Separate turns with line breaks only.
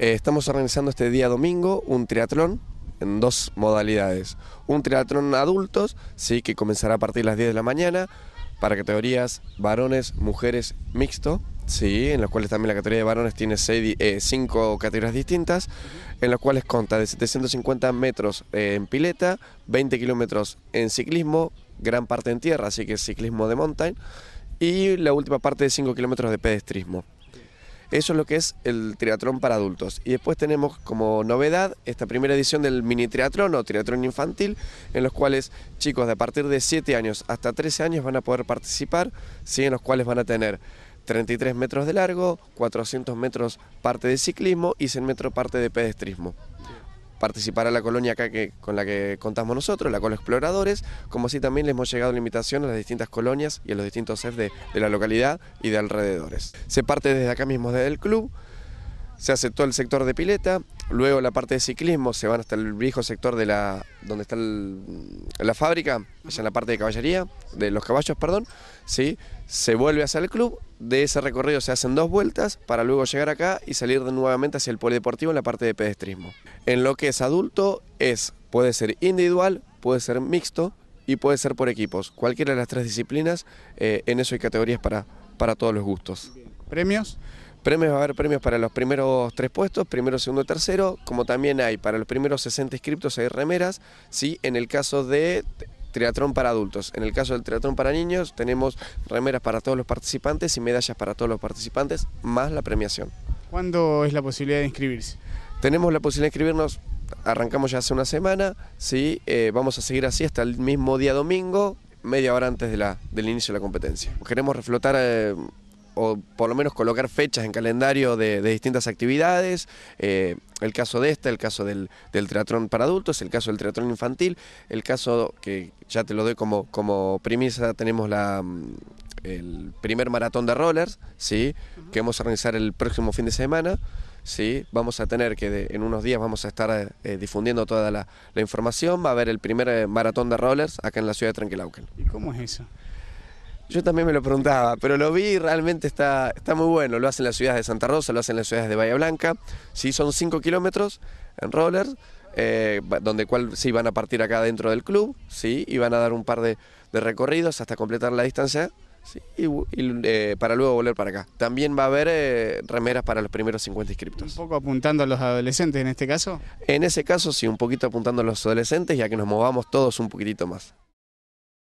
Eh, estamos organizando este día domingo un triatlón en dos modalidades. Un triatlón adultos, sí, que comenzará a partir de las 10 de la mañana, para categorías varones, mujeres, mixto, sí, en los cuales también la categoría de varones tiene seis, eh, cinco categorías distintas, en los cuales consta de 750 metros eh, en pileta, 20 kilómetros en ciclismo, gran parte en tierra, así que ciclismo de mountain, y la última parte de 5 kilómetros de pedestrismo. Eso es lo que es el triatlón para adultos. Y después tenemos como novedad esta primera edición del mini triatlón o triatlón infantil, en los cuales chicos de a partir de 7 años hasta 13 años van a poder participar, ¿sí? en los cuales van a tener 33 metros de largo, 400 metros parte de ciclismo y 100 metros parte de pedestrismo participará la colonia acá que, con la que contamos nosotros, la Colo Exploradores, como así también les hemos llegado la invitación a las distintas colonias y a los distintos CEF de, de la localidad y de alrededores. Se parte desde acá mismo, desde el club, se hace todo el sector de pileta, luego la parte de ciclismo se van hasta el viejo sector de la donde está la fábrica, allá en la parte de caballería, de los caballos, perdón, ¿sí? se vuelve hacia el club, de ese recorrido se hacen dos vueltas para luego llegar acá y salir nuevamente hacia el polideportivo en la parte de pedestrismo. En lo que es adulto es, puede ser individual, puede ser mixto y puede ser por equipos. Cualquiera de las tres disciplinas, eh, en eso hay categorías para, para todos los gustos.
¿Premios?
Premios, va a haber premios para los primeros tres puestos, primero, segundo, tercero, como también hay para los primeros 60 inscriptos hay remeras, ¿sí? en el caso de triatlón para adultos. En el caso del triatlón para niños tenemos remeras para todos los participantes y medallas para todos los participantes, más la premiación.
¿Cuándo es la posibilidad de inscribirse?
Tenemos la posibilidad de inscribirnos, arrancamos ya hace una semana, ¿sí? Eh, vamos a seguir así hasta el mismo día domingo, media hora antes de la, del inicio de la competencia. Queremos reflotar... Eh, o por lo menos colocar fechas en calendario de, distintas actividades, eh, el caso de esta, el caso del, del, teatrón para adultos, el caso del teatrón infantil, el caso que ya te lo doy como, como premisa, tenemos la, mm, el primer maratón de rollers, ¿sí? que vamos a organizar el próximo fin de semana. ¿sí? Vamos a tener que en unos días vamos a estar eh, difundiendo toda la, información. Va a haber el primer eh, maratón de rollers acá en la ciudad de Tranquilauquen.
¿Y cómo es eso?
Yo también me lo preguntaba, pero lo vi y realmente está, está muy bueno. Lo hacen las ciudades de Santa Rosa, lo hacen las ciudades de Bahía Blanca. Sí, son 5 kilómetros en rollers, eh, donde cual sí van a partir acá dentro del club, sí, y van a dar un par de, recorridos hasta completar la distancia. y, eh, para luego volver para acá. También va a haber eh, remeras para los primeros 50 inscriptos.
¿Un poco apuntando a los adolescentes en este caso?
En ese caso sí, un poquito apuntando a los adolescentes, ya que nos movamos todos un poquitito más.